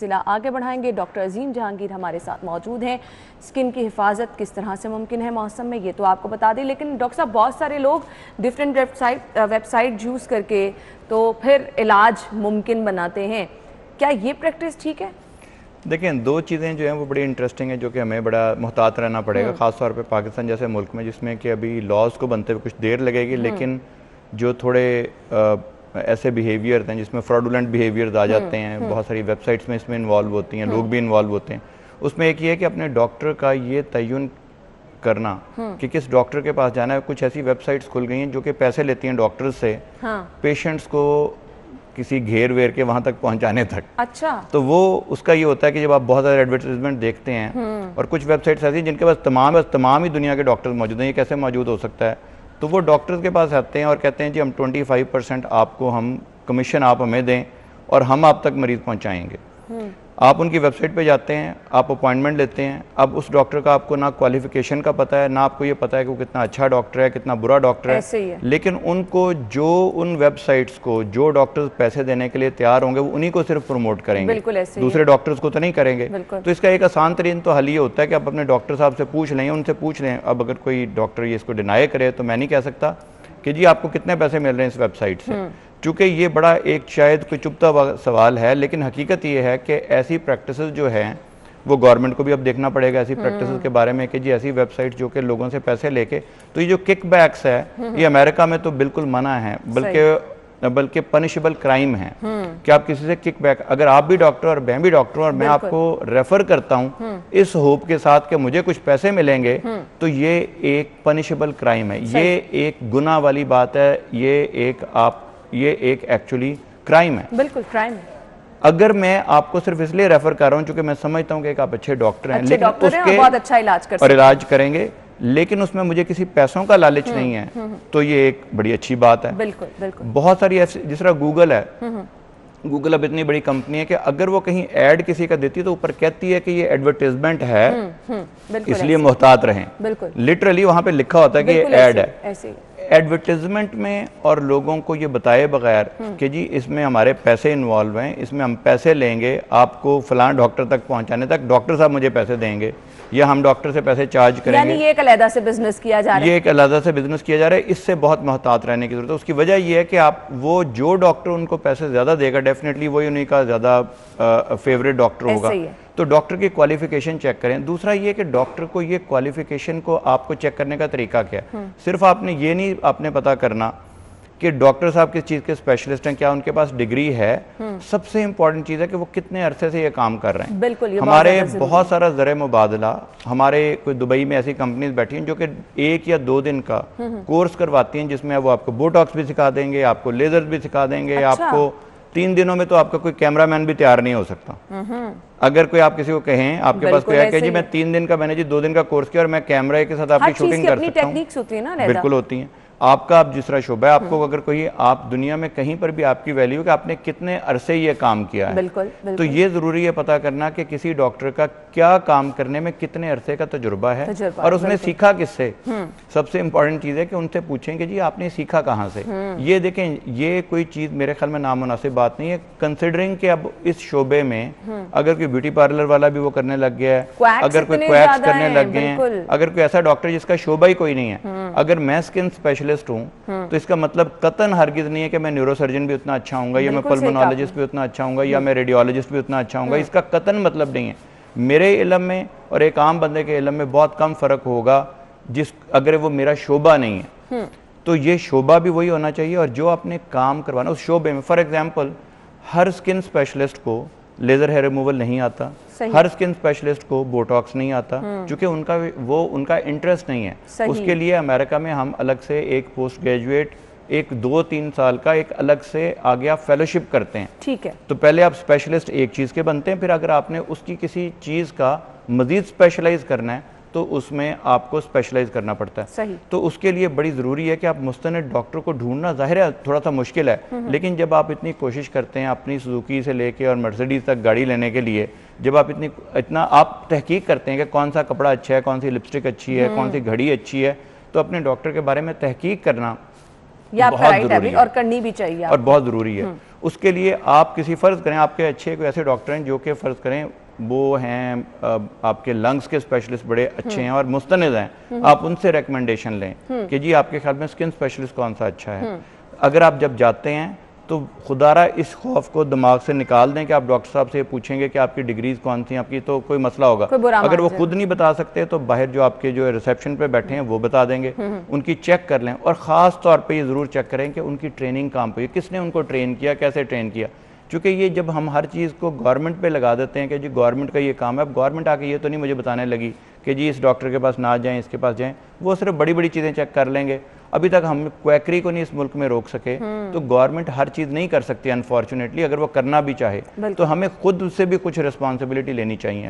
सिला आगे बढ़ाएँगे। डॉक्टर अजीम जहांगीर हमारे साथ मौजूद हैं। स्किन की हिफाजत किस तरह से मुमकिन है मौसम में ये तो आपको बता दें। लेकिन डॉक्टर साहब बहुत सारे लोग डिफरेंट वेबसाइट वेबसाइट यूज़ करके तो फिर इलाज मुमकिन बनाते हैं। क्या ये प्रैक्टिस ठीक है? देखें दो चीज़ें जो हैं वो बड़ी इंटरेस्टिंग है जो कि हमें बड़ा मोहतात रहना पड़ेगा हम्म। ख़ास तौर पे पाकिस्तान जैसे मुल्क में जिसमें कि अभी लॉज को बनते हुए कुछ देर लगेगी हम्म। लेकिन जो थोड़े ऐसे बिहेवियर हैं जिसमें फ्रॉडुलेंट बिहेवियर आ जाते हम्म, हैं हम्म। बहुत सारी वेबसाइट्स में इसमें इन्वॉल्व होती हैं लोग हम्म। भी इन्वॉल्व होते हैं। उसमें एक ये है कि अपने डॉक्टर का ये तयन करना कि किस डॉक्टर के पास जाना है। कुछ ऐसी वेबसाइट्स खुल गई हैं जो कि पैसे लेती हैं डॉक्टर्स से हाँ। पेशेंट्स को किसी घेर वेर के वहाँ तक पहुँचाने तक। अच्छा। तो वो उसका ये होता है कि जब आप बहुत सारे एडवर्टीजमेंट देखते हैं और कुछ वेबसाइट्स ऐसी जिनके पास तमाम तमाम ही दुनिया के डॉक्टर्स मौजूद हैं ये कैसे मौजूद हो सकता है? तो वो डॉक्टर्स के पास आते हैं और कहते हैं, जी, हम 25 परसेंट आपको, हम कमीशन आप हमें दें और हम आप तक मरीज़ पहुंचाएँगे हम्म। आप उनकी वेबसाइट पे जाते हैं आप अपॉइंटमेंट लेते हैं अब उस डॉक्टर का आपको ना क्वालिफिकेशन का पता है ना आपको ये पता है कि वो कितना अच्छा डॉक्टर है कितना बुरा डॉक्टर है, है लेकिन उनको जो उन वेबसाइट्स को जो डॉक्टर्स पैसे देने के लिए तैयार होंगे वो उन्हीं को सिर्फ़ प्रमोट करेंगे। बिल्कुल ऐसे दूसरे डॉक्टर्स को तो नहीं करेंगे। तो इसका एक आसान तरीन तो हल ये होता है कि आप अपने डॉक्टर साहब से पूछ लें उनसे पूछ लें अब अगर कोई डॉक्टर ये इसको डिनाई करे तो मैं नहीं कह सकता कि जी आपको कितने पैसे मिल रहे हैं इस वेबसाइट से। हम्म। चूँकि ये बड़ा एक शायद कोई चुपता सवाल है लेकिन हकीकत ये है कि ऐसी प्रैक्टिस जो हैं वो गवर्नमेंट को भी अब देखना पड़ेगा ऐसी प्रैक्टिस हम्म। के बारे में कि जी ऐसी वेबसाइट जो कि लोगों से पैसे लेके तो ये जो किक बैक्स है हम्म। ये अमेरिका में तो बिल्कुल मना है बल्कि बल्कि पनिशेबल क्राइम है। कि आप किसी से किक बैक अगर आप भी डॉक्टर और मैं भी डॉक्टर और मैं आपको रेफर करता हूँ इस होप के साथ कि मुझे कुछ पैसे मिलेंगे तो ये एक पनिशेबल क्राइम है। ये एक गुना वाली बात है ये एक आप ये एक एक्चुअली क्राइम है। बिल्कुल क्राइम है। अगर मैं आपको सिर्फ़ इसलिए रेफर कर रहा हूँ क्योंकि मैं समझता हूँ कि आप अच्छे डॉक्टर हैं लेकिन उसके बहुत अच्छा इलाज कर और इलाज करेंगे लेकिन उसमें मुझे किसी पैसों का लालच हम्म, नहीं है हम्म, हम्म। तो ये एक बड़ी अच्छी बात है। बिल्कुल बिल्कुल। बहुत सारी ऐसी जिस तरह गूगल है गूगल अब इतनी बड़ी कंपनी है कि अगर वो कहीं ऐड किसी का देती है तो ऊपर कहती है कि ये एडवर्टीजमेंट है इसलिए मोहतात रहें। लिटरली वहाँ पे लिखा होता है कि ये ऐड है। एडवर्टीजमेंट में और लोगों को ये बताए बगैर हम्म। कि जी इसमें हमारे पैसे इन्वॉल्व हैं इसमें हम पैसे लेंगे आपको फलां डॉक्टर तक पहुँचाने तक डॉक्टर साहब मुझे पैसे देंगे या हम डॉक्टर से पैसे चार्ज करेंगे। यानी ये एक अलहदा से बिज़नेस किया जा रहा है। ये एक अलहदा से बिज़नेस किया जा रहा है। इससे बहुत महतात रहने की ज़रूरत है। उसकी वजह यह है कि आप वो जो डॉक्टर उनको पैसे ज़्यादा देगा डेफिनेटली वही उन्हीं का ज़्यादा फेवरेट डॉक्टर होगा। तो डॉक्टर की क्वालिफिकेशन चेक करें। दूसरा ये कि डॉक्टर को ये क्वालिफिकेशन को आपको चेक करने का तरीका क्या है? हम्म। सिर्फ़ आपने ये नहीं आपने पता करना कि डॉक्टर साहब किस चीज़ के स्पेशलिस्ट हैं क्या उनके पास डिग्री है हम्म। सबसे इंपॉर्टेंट चीज़ है कि वो कितने अरसे से ये काम कर रहे हैं। बिल्कुल हमारे बहुत सारा ज़र मुबादला हमारे कोई दुबई में ऐसी कंपनीज़ बैठी हैं जो कि एक या दो दिन का कोर्स हम्म, करवाती हैं जिसमें वो आपको बोटॉक्स भी सिखा देंगे आपको लेजर भी सिखा देंगे अच्छा। आपको तीन दिनों में तो आपका कोई कैमरामैन भी तैयार नहीं हो सकता। अगर कोई आप किसी को कहें आपके पास कोई है जी मैं तीन दिन का मैंने जी दो दिन का कोर्स किया और मैं कैमरा के साथ आपकी शूटिंग कर सकता हूँ। बिल्कुल होती है। आपका आप जिस तरह शुभ है आपको हम्म। अगर कोई आप दुनिया में कहीं पर भी आपकी वैल्यू कि आपने कितने अरसे ये काम किया है बिल्कुल, बिल्कुल। तो ये ज़रूरी है पता करना कि किसी डॉक्टर का क्या काम करने में कितने अरसे का तजुर्बा है तजुर्बा, और उसने सीखा किससे हम्म। सबसे इंपॉर्टेंट चीज़ है कि उनसे पूछें कि जी आपने सीखा कहाँ से हम्म। ये देखें ये कोई चीज़ मेरे ख्याल में नामुनासिब बात नहीं है कंसिडरिंग के अब इस शोबे में अगर कोई ब्यूटी पार्लर वाला भी वो करने लग गया है अगर कोई क्वैक्स करने लग गए हैं अगर कोई ऐसा डॉक्टर जिसका शोबा ही कोई नहीं है अगर मैं स्किन स्पेशलिस्ट हूँ तो इसका मतलब कतन हरगिज नहीं है कि मैं न्यूरोसर्जन भी उतना अच्छा हूँ या मैं पल्मोनोलॉजिस्ट भी उतना अच्छा हूँ या मैं रेडियोलॉजिस्ट भी उतना अच्छा हूँ हम्म। इसका कतन मतलब नहीं है। मेरे इलम में और एक आम बंदे के इलम में बहुत कम फ़र्क होगा जिस अगर वो मेरा शोभा नहीं है। हम्म। तो ये शोभा भी वही होना चाहिए और जो आपने काम करवाना उस शोबे में फॉर एग्ज़ाम्पल हर स्किन स्पेशलिस्ट को लेज़र हेयर रिमूवल नहीं आता। हर स्किन स्पेशलिस्ट को बोटॉक्स नहीं आता हम्म। क्योंकि उनका वो उनका इंटरेस्ट नहीं है। उसके लिए अमेरिका में हम अलग से एक पोस्ट ग्रेजुएट एक दो तीन साल का एक अलग से आगे आप फेलोशिप करते हैं। ठीक है। तो पहले आप स्पेशलिस्ट एक चीज़ के बनते हैं फिर अगर आपने उसकी किसी चीज़ का मजीद स्पेशलाइज करना है तो उसमें आपको स्पेशलाइज करना पड़ता है। सही। तो उसके लिए बड़ी ज़रूरी है कि आप मुस्तन डॉक्टर को ढूंढना ज़ाहिर है थोड़ा सा मुश्किल है। हम्म, हम्म। लेकिन जब आप इतनी कोशिश करते हैं अपनी सुजुकी से लेके और मर्सिडीज तक गाड़ी लेने के लिए जब आप इतनी इतना आप तहकीक करते हैं कि कौन सा कपड़ा अच्छा है कौन सी लिपस्टिक अच्छी है कौन सी हम्म। घड़ी अच्छी है तो अपने डॉक्टर के बारे में तहकीक करना आपका राइट है और करनी भी चाहिए और बहुत ज़रूरी है। उसके लिए आप किसी फ़र्ज़ करें आपके अच्छे कोई ऐसे डॉक्टर हैं जो कि फ़र्ज़ करें वो हैं आपके लंग्स के स्पेशलिस्ट बड़े अच्छे हैं और मुस्तनद हैं। आप उनसे रिकमेंडेशन लें कि जी आपके ख्याल में स्किन स्पेशलिस्ट कौन सा अच्छा है? अगर आप जब जाते हैं तो खुदारा इस खौफ को दिमाग से निकाल दें कि आप डॉक्टर साहब से पूछेंगे कि आपकी डिग्रीज कौन सी आपकी तो कोई मसला होगा। कोई अगर वो खुद नहीं बता सकते तो बाहर जो आपके जो रिसेप्शन पे बैठे हैं वो बता देंगे। हम्म, हम्म। उनकी चेक कर लें और ख़ास तौर पर ये ज़रूर चेक करें कि उनकी ट्रेनिंग काम पर किसने उनको ट्रेन किया कैसे ट्रेन किया। चूँकि ये जब हम हर चीज़ को गवर्नमेंट पे लगा देते हैं कि जी गवर्नमेंट का ये काम है अब गवर्नमेंट आके ये तो नहीं मुझे बताने लगी कि जी इस डॉक्टर के पास ना जाएँ इसके पास जाएँ। वो सिर्फ़ बड़ी बड़ी चीज़ें चेक कर लेंगे। अभी तक हम क्वैकरी को नहीं इस मुल्क में रोक सके। हम्म। तो गवर्नमेंट हर चीज़ नहीं कर सकती अनफॉर्चुनेटली अगर वो करना भी चाहे। तो हमें खुद से भी कुछ रिस्पॉन्सिबिलिटी लेनी चाहिए